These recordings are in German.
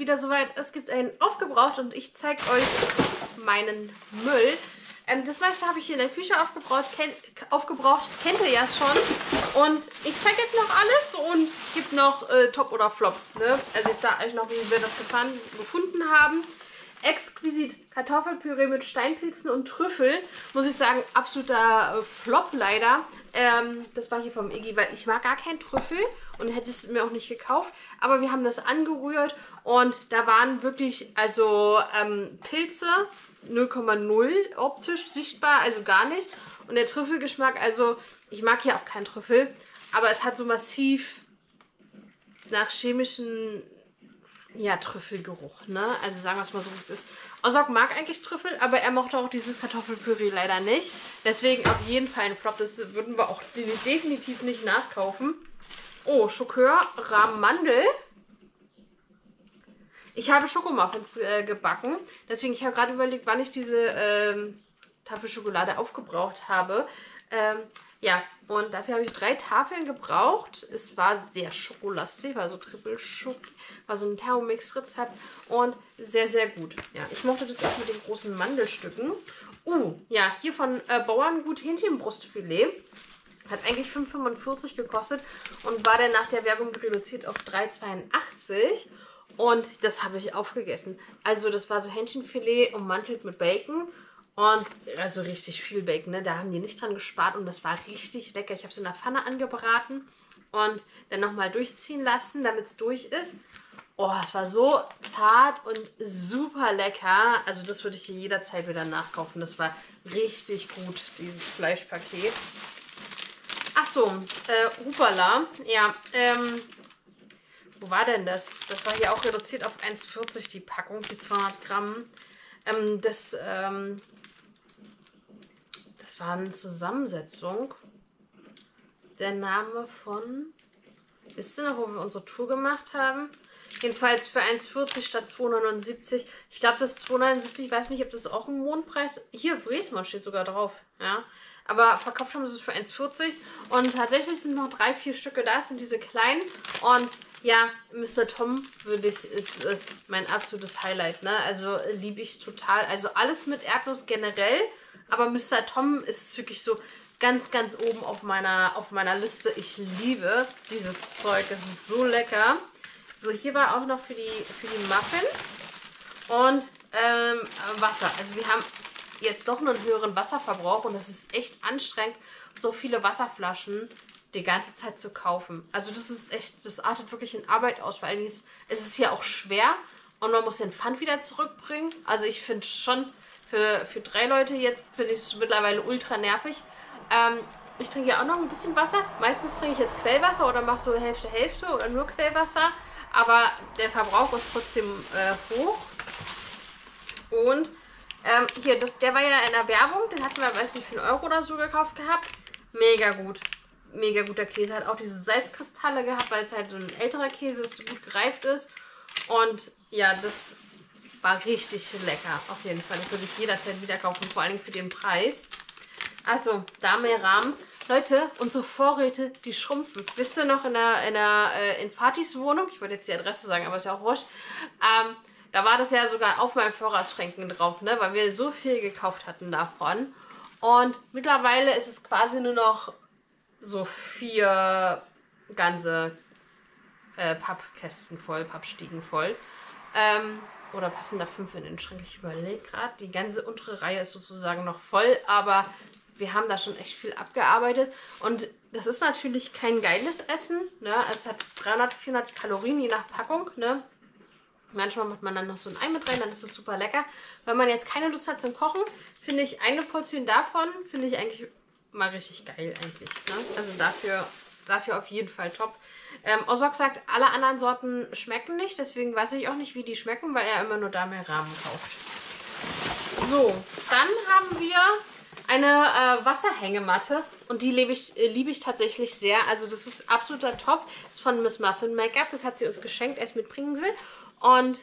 wieder soweit. Es gibt einen aufgebraucht und ich zeige euch meinen Müll. Ähm, das meiste habe ich hier in der Küche aufgebraucht, kenn, aufgebraucht, kennt ihr ja schon. Und ich zeige jetzt noch alles und gibt noch äh, Top oder Flop. Ne? Also ich sage euch noch, wie wir das gefahren, gefunden haben. Exquisit Kartoffelpüree mit Steinpilzen und Trüffel. Muss ich sagen, absoluter äh, Flop leider. Ähm, das war hier vom Iggy, weil ich mag gar keinen Trüffel und hätte es mir auch nicht gekauft. Aber wir haben das angerührt und da waren wirklich, also ähm, Pilze 0,0 optisch sichtbar, also gar nicht. Und der Trüffelgeschmack, also ich mag hier auch keinen Trüffel, aber es hat so massiv nach chemischen ja, Trüffelgeruch, ne? Also sagen wir es mal so, es ist. Ozok mag eigentlich Trüffel, aber er mochte auch dieses Kartoffelpüree leider nicht. Deswegen auf jeden Fall ein Flop. Das würden wir auch definitiv nicht nachkaufen. Oh, Schokör, Rahmmandel. Ich habe Schokomuffins äh, gebacken. Deswegen, ich habe gerade überlegt, wann ich diese ähm, Tafel Schokolade aufgebraucht habe. Ähm, ja, und dafür habe ich drei Tafeln gebraucht. Es war sehr schokolastig, war so Triple Schok, war so ein Thermomix-Rezept und sehr, sehr gut. Ja, ich mochte das auch mit den großen Mandelstücken. Uh, ja, hier von äh, Bauerngut Hähnchenbrustfilet. Hat eigentlich 5,45 gekostet und war dann nach der Werbung reduziert auf 3,82. Und das habe ich aufgegessen. Also das war so Hähnchenfilet ummantelt mit Bacon. Und also richtig viel Bacon, ne? Da haben die nicht dran gespart und das war richtig lecker. Ich habe es in der Pfanne angebraten und dann nochmal durchziehen lassen, damit es durch ist. Oh, es war so zart und super lecker. Also das würde ich hier jederzeit wieder nachkaufen. Das war richtig gut, dieses Fleischpaket. Achso, äh, Rupala. Ja, ähm, wo war denn das? Das war hier auch reduziert auf 1,40 die Packung, die 200 Gramm. Ähm, das, ähm, das war eine Zusammensetzung. Der Name von... Wisst ihr noch, wo wir unsere Tour gemacht haben? Jedenfalls für 1,40 statt 2,79. Ich glaube, das 2,79, ich weiß nicht, ob das auch ein Mondpreis... Hier, Briesmann steht sogar drauf. Ja, aber verkauft haben sie es für 1,40. Und tatsächlich sind noch drei, vier Stücke da. Das sind diese kleinen. Und ja, Mr. Tom würde ich, ist, ist mein absolutes Highlight, ne? Also liebe ich total. Also alles mit Erdnuss generell, aber Mr. Tom ist wirklich so ganz, ganz oben auf meiner, auf meiner Liste. Ich liebe dieses Zeug, es ist so lecker. So, hier war auch noch für die, für die Muffins und ähm, Wasser. Also wir haben jetzt doch einen höheren Wasserverbrauch und das ist echt anstrengend, so viele Wasserflaschen die ganze Zeit zu kaufen. Also das ist echt, das artet wirklich in Arbeit aus, weil es ist hier auch schwer und man muss den Pfand wieder zurückbringen. Also ich finde schon, für, für drei Leute jetzt finde ich es mittlerweile ultra nervig. Ähm, ich trinke ja auch noch ein bisschen Wasser. Meistens trinke ich jetzt Quellwasser oder mache so Hälfte, Hälfte oder nur Quellwasser. Aber der Verbrauch ist trotzdem äh, hoch. Und ähm, hier, das, der war ja in der Werbung. Den hatten wir, weiß nicht, für einen Euro oder so gekauft gehabt. Mega gut mega guter Käse. Hat auch diese Salzkristalle gehabt, weil es halt so ein älterer Käse ist, so gut gereift ist. Und ja, das war richtig lecker. Auf jeden Fall. Das würde ich jederzeit wieder kaufen, vor allem für den Preis. Also, da mehr Rahmen. Leute, unsere Vorräte, die schrumpfen. Wisst ihr noch in der, in der äh, in Fatis Wohnung, ich wollte jetzt die Adresse sagen, aber ist ja auch wurscht, ähm, da war das ja sogar auf meinen Vorratsschränken drauf, ne, weil wir so viel gekauft hatten davon. Und mittlerweile ist es quasi nur noch so vier ganze äh, Pappkästen voll, Pappstiegen voll. Ähm, oder passen da fünf in den Schrank? Ich überlege gerade. Die ganze untere Reihe ist sozusagen noch voll, aber wir haben da schon echt viel abgearbeitet. Und das ist natürlich kein geiles Essen. Ne? Es hat 300, 400 Kalorien je nach Packung. Ne? Manchmal macht man dann noch so ein Ei mit rein, dann ist es super lecker. Wenn man jetzt keine Lust hat zum Kochen, finde ich eine Portion davon, finde ich eigentlich mal richtig geil eigentlich. Ne? Also dafür, dafür auf jeden Fall top. Ähm, Ozok sagt, alle anderen Sorten schmecken nicht. Deswegen weiß ich auch nicht, wie die schmecken, weil er immer nur da mehr Rahmen kauft. So, dann haben wir eine äh, Wasserhängematte. Und die liebe ich, äh, liebe ich tatsächlich sehr. Also das ist absoluter Top. Das ist von Miss Muffin Make-up. Das hat sie uns geschenkt, erst mit Pringsel. Und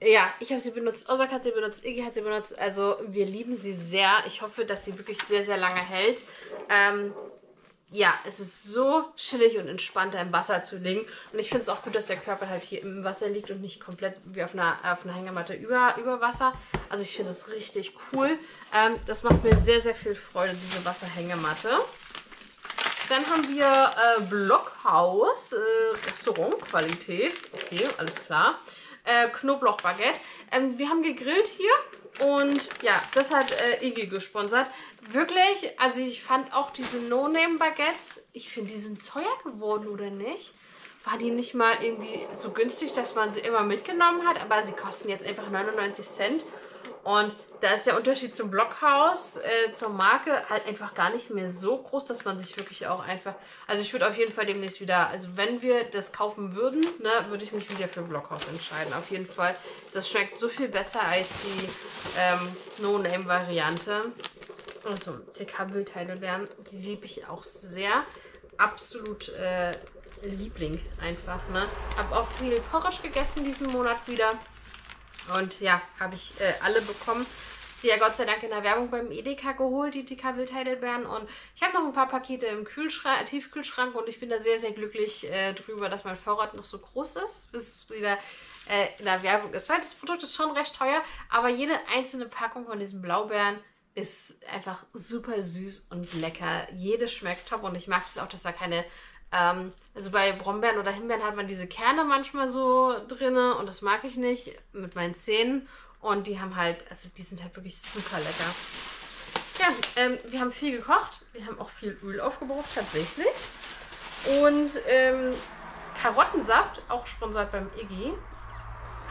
ja, ich habe sie benutzt, Ozak hat sie benutzt, Iggy hat sie benutzt. Also wir lieben sie sehr. Ich hoffe, dass sie wirklich sehr, sehr lange hält. Ähm, ja, es ist so chillig und entspannter im Wasser zu liegen. Und ich finde es auch gut, dass der Körper halt hier im Wasser liegt und nicht komplett wie auf einer, auf einer Hängematte über, über Wasser. Also ich finde es richtig cool. Ähm, das macht mir sehr, sehr viel Freude, diese Wasserhängematte. Dann haben wir äh, Blockhaus, äh, Restaurantqualität. Okay, alles klar. Äh, Knoblauchbaguette. Ähm, wir haben gegrillt hier und ja, das hat äh, Iggy gesponsert. Wirklich, also ich fand auch diese No-Name-Baguettes, ich finde, die sind teuer geworden, oder nicht? War die nicht mal irgendwie so günstig, dass man sie immer mitgenommen hat, aber sie kosten jetzt einfach 99 Cent. Und da ist der Unterschied zum Blockhaus, äh, zur Marke, halt einfach gar nicht mehr so groß, dass man sich wirklich auch einfach... Also ich würde auf jeden Fall demnächst wieder, also wenn wir das kaufen würden, ne, würde ich mich wieder für Blockhaus entscheiden. Auf jeden Fall. Das schmeckt so viel besser als die ähm, No-Name-Variante. Also, TK-Bildteile lernen liebe ich auch sehr. Absolut äh, Liebling einfach, ne? Hab auch viel Porridge gegessen diesen Monat wieder. Und ja, habe ich äh, alle bekommen. Die ja Gott sei Dank in der Werbung beim Edeka geholt, die TK Wildheidelbeeren. Und ich habe noch ein paar Pakete im Kühlschrank, Tiefkühlschrank und ich bin da sehr, sehr glücklich äh, drüber, dass mein Vorrat noch so groß ist, bis es wieder äh, in der Werbung ist. Weil das Produkt ist schon recht teuer, aber jede einzelne Packung von diesen Blaubeeren ist einfach super süß und lecker. Jede schmeckt top und ich mag es das auch, dass da keine ähm, also bei Brombeeren oder Himbeeren hat man diese Kerne manchmal so drin und das mag ich nicht mit meinen Zähnen. Und die haben halt, also die sind halt wirklich super lecker. Ja, ähm, wir haben viel gekocht. Wir haben auch viel Öl aufgebraucht, tatsächlich. Und ähm, Karottensaft, auch sponsert beim Iggy,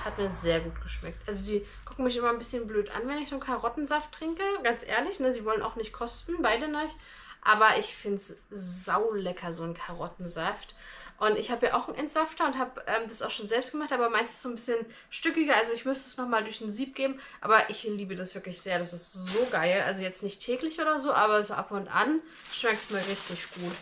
hat mir sehr gut geschmeckt. Also die gucken mich immer ein bisschen blöd an, wenn ich so einen Karottensaft trinke. Ganz ehrlich, ne? Sie wollen auch nicht kosten, beide nicht. Aber ich finde es saulecker, so ein Karottensaft. Und ich habe ja auch einen Entsafter und habe ähm, das auch schon selbst gemacht, aber meins ist so ein bisschen stückiger. Also ich müsste es nochmal durch ein Sieb geben. Aber ich liebe das wirklich sehr. Das ist so geil. Also jetzt nicht täglich oder so, aber so ab und an schmeckt mir richtig gut.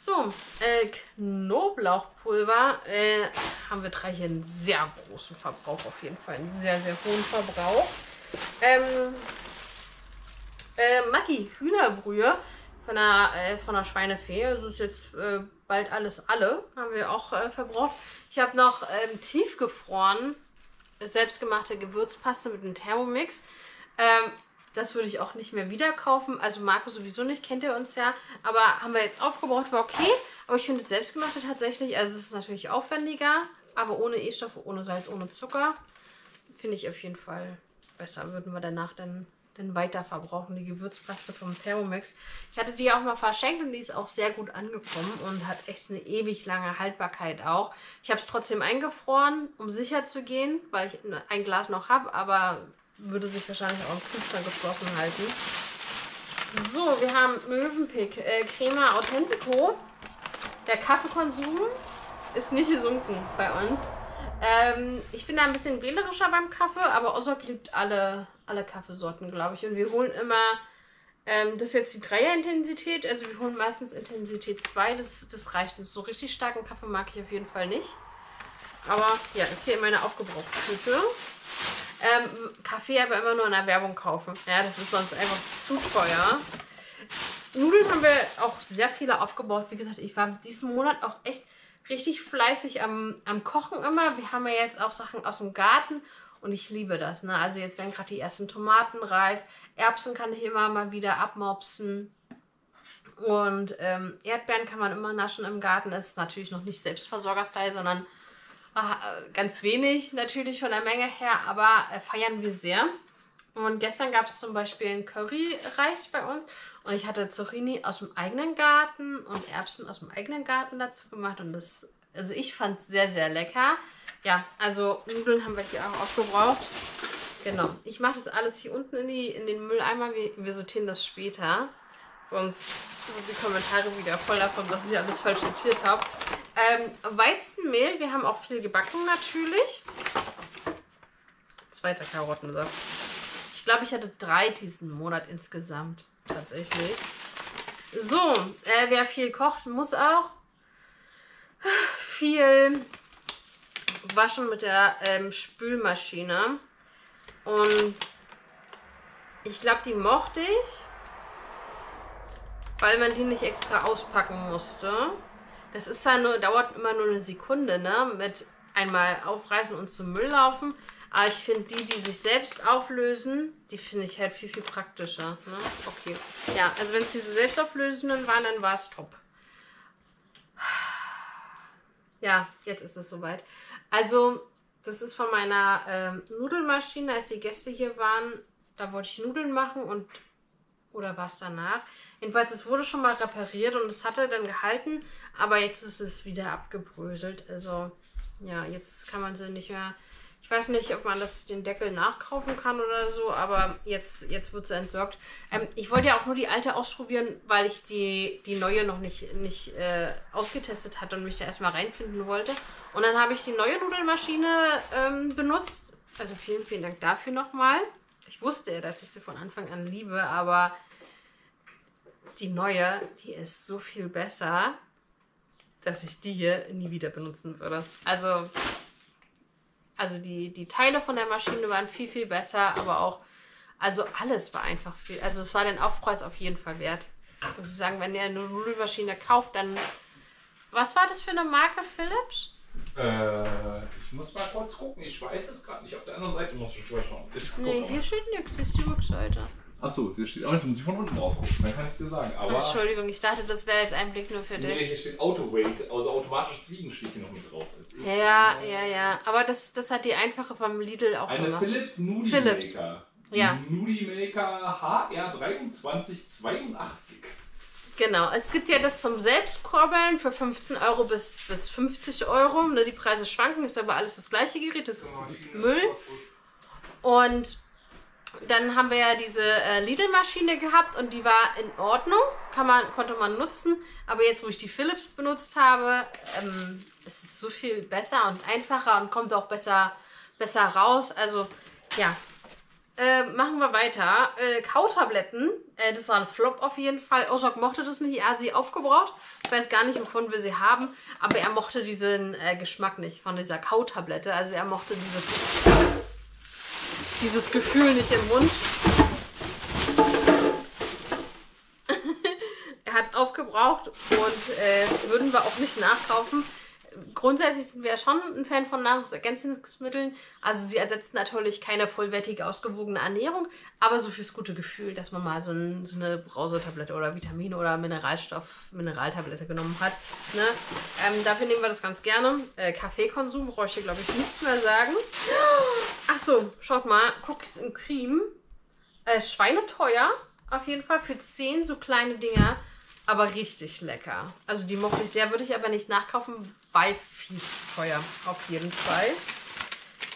So, äh, Knoblauchpulver äh, haben wir drei hier einen sehr großen Verbrauch auf jeden Fall. Einen sehr, sehr hohen Verbrauch. Ähm, äh, Maggi Hühnerbrühe von der, äh, von der Schweinefee. Also ist jetzt äh, bald alles alle. Haben wir auch äh, verbraucht. Ich habe noch ähm, tiefgefroren selbstgemachte Gewürzpaste mit einem Thermomix. Ähm, das würde ich auch nicht mehr wieder kaufen. Also Marco sowieso nicht, kennt ihr uns ja. Aber haben wir jetzt aufgebraucht, war okay. Aber ich finde das selbstgemachte tatsächlich, also es ist natürlich aufwendiger, aber ohne E-Stoffe, ohne Salz, ohne Zucker. Finde ich auf jeden Fall besser. Würden wir danach dann dann weiter die Gewürzpaste vom Thermomix. Ich hatte die auch mal verschenkt und die ist auch sehr gut angekommen und hat echt eine ewig lange Haltbarkeit auch. Ich habe es trotzdem eingefroren, um sicher zu gehen, weil ich ein Glas noch habe, aber würde sich wahrscheinlich auch im Kühlschrank geschlossen halten. So, wir haben Möwenpick, äh, Crema Authentico. Der Kaffeekonsum ist nicht gesunken bei uns. Ähm, ich bin da ein bisschen wählerischer beim Kaffee, aber Osok liebt alle alle Kaffeesorten, glaube ich. Und wir holen immer, ähm, das ist jetzt die Dreier-Intensität, also wir holen meistens Intensität 2, das, das reicht uns. So richtig starken Kaffee mag ich auf jeden Fall nicht. Aber ja, ist hier in meiner aufgebrauchten Tüte. Ähm, Kaffee aber immer nur in der Werbung kaufen. Ja, das ist sonst einfach zu teuer. Nudeln haben wir auch sehr viele aufgebaut. Wie gesagt, ich war diesen Monat auch echt richtig fleißig am, am Kochen immer. Wir haben ja jetzt auch Sachen aus dem Garten und ich liebe das. Ne? Also jetzt werden gerade die ersten Tomaten reif. Erbsen kann ich immer mal wieder abmopsen. Und ähm, Erdbeeren kann man immer naschen im Garten. Das ist natürlich noch nicht Selbstversorger-Style, sondern äh, ganz wenig natürlich von der Menge her. Aber äh, feiern wir sehr. Und gestern gab es zum Beispiel ein Curry-Reis bei uns. Und ich hatte Zucchini aus dem eigenen Garten und Erbsen aus dem eigenen Garten dazu gemacht. Und das, also ich fand es sehr, sehr lecker. Ja, also Nudeln haben wir hier auch aufgebraucht. Genau. Ich mache das alles hier unten in, die, in den Mülleimer. Wir, wir sortieren das später. Sonst sind die Kommentare wieder voll davon, was ich alles falsch sortiert habe. Ähm, Weizenmehl. Wir haben auch viel gebacken natürlich. Zweiter Karottensaft. Ich glaube, ich hatte drei diesen Monat insgesamt. Tatsächlich. So, äh, wer viel kocht, muss auch viel waschen mit der ähm, Spülmaschine. Und ich glaube, die mochte ich. weil man die nicht extra auspacken musste. Das ist ja nur, dauert immer nur eine Sekunde, ne? Mit einmal aufreißen und zum Müll laufen. Aber ich finde die, die sich selbst auflösen, die finde ich halt viel, viel praktischer. Ne? Okay. Ja, also wenn es diese selbstauflösenden waren, dann war es top. Ja, jetzt ist es soweit. Also, das ist von meiner ähm, Nudelmaschine, als die Gäste hier waren. Da wollte ich Nudeln machen und. Oder war es danach? Jedenfalls, es wurde schon mal repariert und es hatte dann gehalten, aber jetzt ist es wieder abgebröselt. Also, ja, jetzt kann man sie nicht mehr ich weiß nicht, ob man das den Deckel nachkaufen kann oder so, aber jetzt, jetzt wird sie entsorgt. Ähm, ich wollte ja auch nur die alte ausprobieren, weil ich die, die neue noch nicht, nicht äh, ausgetestet hatte und mich da erstmal reinfinden wollte. Und dann habe ich die neue Nudelmaschine ähm, benutzt. Also vielen, vielen Dank dafür nochmal. Ich wusste ja, dass ich sie von Anfang an liebe, aber die neue, die ist so viel besser, dass ich die hier nie wieder benutzen würde. Also also die, die Teile von der Maschine waren viel, viel besser, aber auch, also alles war einfach viel. Also es war den Aufpreis auf jeden Fall wert. Muss ich sagen, wenn ihr eine Nudelmaschine kauft, dann. Was war das für eine Marke, Philips? Äh, ich muss mal kurz gucken. Ich weiß es gerade nicht. Auf der anderen Seite muss ich schon schauen. Ich nee, hier steht nichts. Hier ist die Rückseite. Achso, hier steht auch nicht, muss ich von unten drauf gucken, dann kann ich es dir sagen. Aber Entschuldigung, ich dachte, das wäre jetzt ein Blick nur für dich. Nee, hier steht Auto-Weight, also automatisches Wiegen steht hier noch mit drauf. Ja, ja, ja. Aber das, das hat die einfache vom Lidl auch Eine gemacht. Philips Nudi Philips. Maker. Ja. Nudi Maker HR2382. Genau, es gibt ja das zum Selbstkorbeln für 15 Euro bis, bis 50 Euro. Ne, die Preise schwanken, ist aber alles das gleiche Gerät, das ist Müll. Und dann haben wir ja diese äh, Lidl-Maschine gehabt und die war in Ordnung, kann man, konnte man nutzen. Aber jetzt, wo ich die Philips benutzt habe, ähm, es so viel besser und einfacher und kommt auch besser, besser raus. Also ja, äh, machen wir weiter. Äh, Kautabletten, äh, das war ein Flop auf jeden Fall. Ozok mochte das nicht, er hat sie aufgebraucht. Ich weiß gar nicht, wovon wir sie haben, aber er mochte diesen äh, Geschmack nicht von dieser Kautablette. Also er mochte dieses dieses Gefühl nicht im Mund. er hat es aufgebraucht und äh, würden wir auch nicht nachkaufen. Grundsätzlich sind wir schon ein Fan von Nahrungsergänzungsmitteln. Also sie ersetzen natürlich keine vollwertige, ausgewogene Ernährung, aber so fürs gute Gefühl, dass man mal so, ein, so eine Brausetablette oder Vitamine oder Mineralstoff, Mineraltablette genommen hat. Ne? Ähm, dafür nehmen wir das ganz gerne. Äh, Kaffeekonsum brauche ich hier, glaube ich, nichts mehr sagen. Achso, schaut mal, Cookies in Cream. Äh, schweineteuer, auf jeden Fall, für 10 so kleine Dinger aber richtig lecker. Also die mochte ich sehr, würde ich aber nicht nachkaufen, weil viel zu teuer. Auf jeden Fall.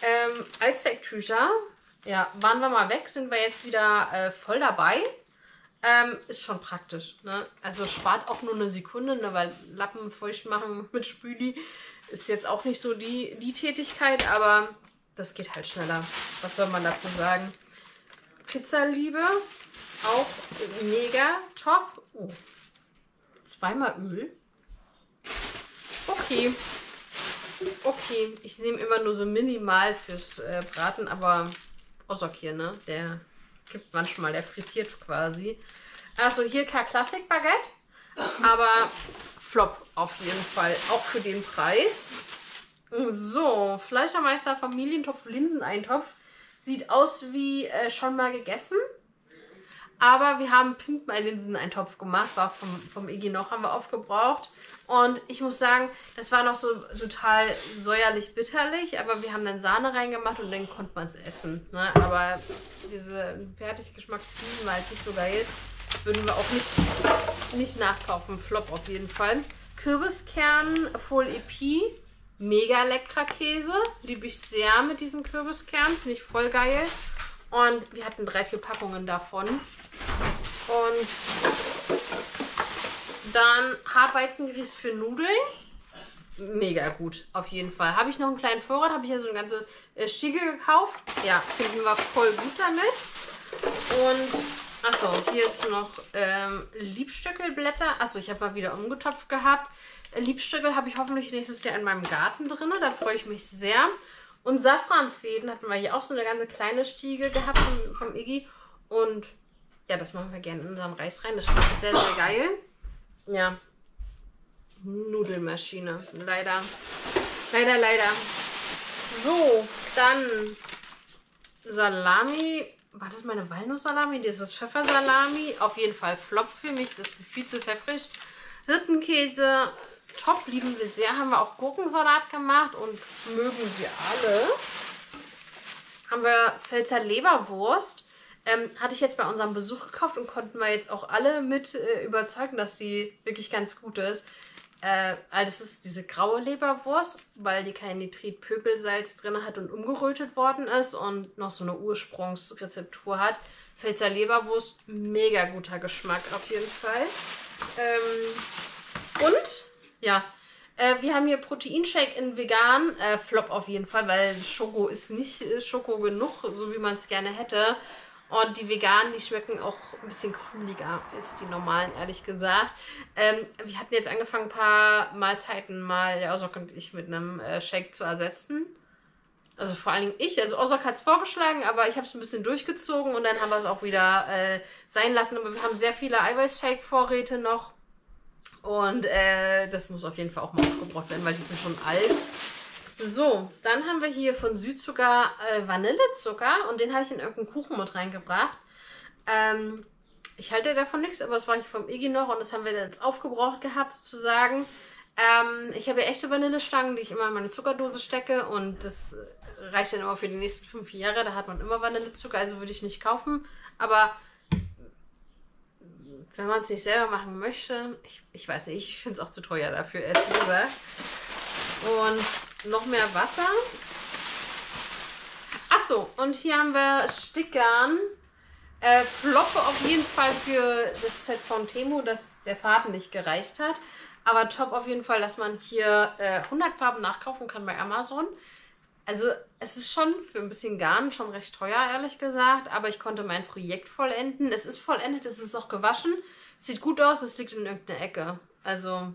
Ähm, Allzwecktücher. Ja, waren wir mal weg, sind wir jetzt wieder äh, voll dabei. Ähm, ist schon praktisch. Ne? Also spart auch nur eine Sekunde, ne? weil Lappen feucht machen mit Spüli ist jetzt auch nicht so die, die Tätigkeit, aber das geht halt schneller. Was soll man dazu sagen? Pizzaliebe, auch mega top. Oh, zweimal Öl. Okay. Okay, ich nehme immer nur so minimal fürs äh, Braten, aber Osok hier, ne? Der gibt manchmal, der frittiert quasi. Also hier kein Classic Baguette, aber Flop auf jeden Fall, auch für den Preis. So, Fleischermeister Familientopf Linseneintopf. Sieht aus wie äh, schon mal gegessen. Aber wir haben Pimp My Linseneintopf gemacht, war vom, vom Iggy noch, haben wir aufgebraucht. Und ich muss sagen, das war noch so total säuerlich bitterlich, aber wir haben dann Sahne reingemacht und dann konnte man es essen. Ne? Aber diese Fertiggeschmacksfliesen war halt nicht so geil. Würden wir auch nicht, nicht nachkaufen. Flop auf jeden Fall. Kürbiskern Full EP. Mega leckerer Käse. Liebe ich sehr mit diesen Kürbiskern. Finde ich voll geil. Und wir hatten drei, vier Packungen davon. Und dann Hartweizengrieß für Nudeln. Mega gut, auf jeden Fall. Habe ich noch einen kleinen Vorrat, habe ich ja so eine ganze äh, Stiege gekauft. Ja, finden wir voll gut damit. Und, achso, hier ist noch ähm, Liebstöckelblätter. Achso, ich habe mal wieder umgetopft gehabt. Liebstöckel habe ich hoffentlich nächstes Jahr in meinem Garten drin. Da freue ich mich sehr. Und Safranfäden hatten wir hier auch so eine ganz kleine Stiege gehabt vom, vom Iggy. Und ja, das machen wir gerne in unseren Reis rein. Das schmeckt sehr, sehr geil. Ja. Nudelmaschine. Leider. Leider, leider. So, dann Salami. War das meine Walnusssalami? Das ist Pfeffersalami. Auf jeden Fall Flop für mich. Das ist viel zu pfeffrig. Hirtenkäse. Top, lieben wir sehr. Haben wir auch Gurkensalat gemacht und mögen wir alle. Haben wir Pfälzer Leberwurst. Ähm, hatte ich jetzt bei unserem Besuch gekauft und konnten wir jetzt auch alle mit äh, überzeugen, dass die wirklich ganz gut ist. Äh, also das ist diese graue Leberwurst, weil die kein Nitrit-Pökelsalz drin hat und umgerötet worden ist und noch so eine Ursprungsrezeptur hat. Pfälzer Leberwurst, mega guter Geschmack auf jeden Fall. Ähm, und, ja, äh, wir haben hier Proteinshake in vegan. Äh, Flop auf jeden Fall, weil Schoko ist nicht äh, Schoko genug, so wie man es gerne hätte. Und die veganen, die schmecken auch ein bisschen krümeliger als die normalen, ehrlich gesagt. Ähm, wir hatten jetzt angefangen, ein paar Mahlzeiten mal, ja, Osok und ich mit einem äh, Shake zu ersetzen. Also vor allen Dingen ich. Also Osok hat es vorgeschlagen, aber ich habe es ein bisschen durchgezogen und dann haben wir es auch wieder äh, sein lassen. Aber wir haben sehr viele Eiweiß-Shake-Vorräte noch. Und äh, das muss auf jeden Fall auch mal aufgebraucht werden, weil die sind schon alt. So, dann haben wir hier von Südzucker äh, Vanillezucker und den habe ich in irgendeinen Kuchen mit reingebracht. Ähm, ich halte davon nichts, aber das war ich vom Iggy noch und das haben wir jetzt aufgebraucht gehabt sozusagen. Ähm, ich habe ja echte Vanillestangen, die ich immer in meine Zuckerdose stecke und das reicht dann immer für die nächsten fünf Jahre. Da hat man immer Vanillezucker, also würde ich nicht kaufen. Aber wenn man es nicht selber machen möchte, ich, ich weiß nicht, ich finde es auch zu teuer dafür, ehrlich gesagt. Und noch mehr Wasser. Achso, und hier haben wir Stickern. Äh, Floppe auf jeden Fall für das Set von Temu, dass der Faden nicht gereicht hat. Aber top auf jeden Fall, dass man hier äh, 100 Farben nachkaufen kann bei Amazon. Also es ist schon für ein bisschen Garn schon recht teuer, ehrlich gesagt. Aber ich konnte mein Projekt vollenden. Es ist vollendet, es ist auch gewaschen. Sieht gut aus, es liegt in irgendeiner Ecke. Also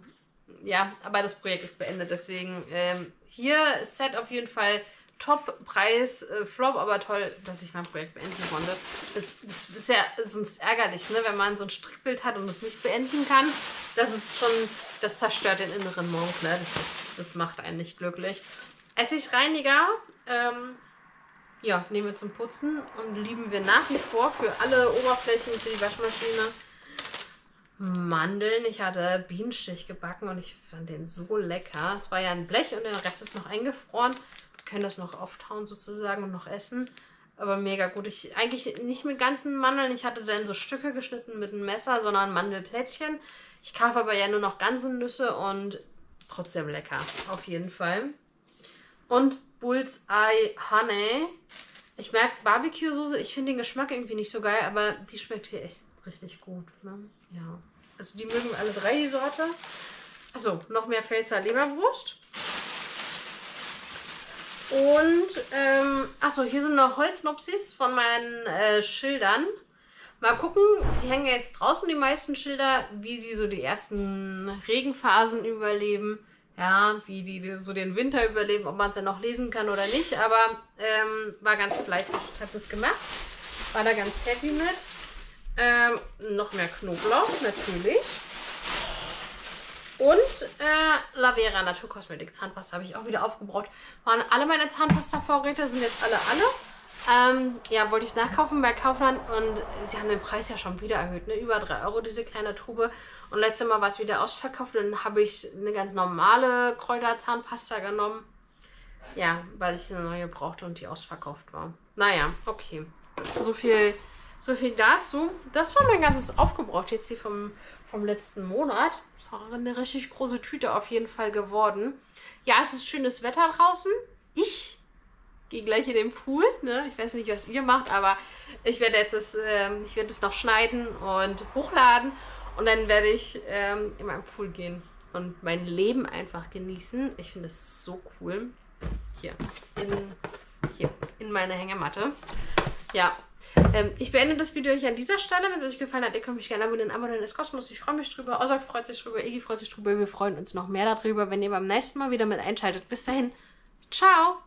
ja, aber das Projekt ist beendet. Deswegen ähm, hier Set auf jeden Fall Top-Preis, äh, Flop, aber toll, dass ich mein Projekt beenden konnte. Das, das ist ja sonst ärgerlich, ne? wenn man so ein Strickbild hat und es nicht beenden kann. Das ist schon, das zerstört den inneren Monk, ne? das, ist, das macht einen nicht glücklich. Essigreiniger, ähm, ja, nehmen wir zum Putzen und lieben wir nach wie vor für alle Oberflächen für die Waschmaschine. Mandeln. Ich hatte Bienenstich gebacken und ich fand den so lecker. Es war ja ein Blech und der Rest ist noch eingefroren. Wir können das noch auftauen sozusagen und noch essen. Aber mega gut. Ich eigentlich nicht mit ganzen Mandeln. Ich hatte dann so Stücke geschnitten mit einem Messer, sondern Mandelplättchen. Ich kaufe aber ja nur noch ganze Nüsse und trotzdem lecker. Auf jeden Fall. Und Bullseye Honey. Ich merke Barbecue-Soße. Ich finde den Geschmack irgendwie nicht so geil, aber die schmeckt hier echt richtig gut. Ne? Ja. Also die mögen alle drei, die Sorte. Achso, noch mehr Pfälzer Leberwurst. Und, ähm, achso, hier sind noch Holznupsis von meinen äh, Schildern. Mal gucken, die hängen jetzt draußen, die meisten Schilder, wie die so die ersten Regenphasen überleben. Ja, wie die so den Winter überleben, ob man es dann noch lesen kann oder nicht. Aber ähm, war ganz fleißig, habe das gemacht. War da ganz happy mit. Ähm, noch mehr Knoblauch, natürlich. Und äh, Lavera Naturkosmetik Zahnpasta habe ich auch wieder aufgebraucht. Waren alle meine Zahnpasta-Vorräte, sind jetzt alle alle. Ähm, ja, wollte ich nachkaufen bei Kaufland und sie haben den Preis ja schon wieder erhöht, ne? Über 3 Euro diese kleine Tube. Und letztes Mal war es wieder ausverkauft und dann habe ich eine ganz normale Kräuterzahnpasta genommen. Ja, weil ich eine neue brauchte und die ausverkauft war. Naja, okay. So viel so viel dazu. Das war mein ganzes Aufgebraucht jetzt hier vom, vom letzten Monat. Das war eine richtig große Tüte auf jeden Fall geworden. Ja, es ist schönes Wetter draußen. Ich gehe gleich in den Pool. Ne? Ich weiß nicht, was ihr macht, aber ich werde jetzt das, äh, ich werde es noch schneiden und hochladen. Und dann werde ich ähm, in meinen Pool gehen und mein Leben einfach genießen. Ich finde es so cool. Hier, in, hier, in meine Hängematte. Ja, ähm, ich beende das Video hier an dieser Stelle. Wenn es euch gefallen hat, ihr könnt mich gerne abonnieren. Abonnieren ist kostenlos. Ich freue mich drüber. Osok freut sich drüber. Iggy freut sich drüber. Wir freuen uns noch mehr darüber, wenn ihr beim nächsten Mal wieder mit einschaltet. Bis dahin. Ciao.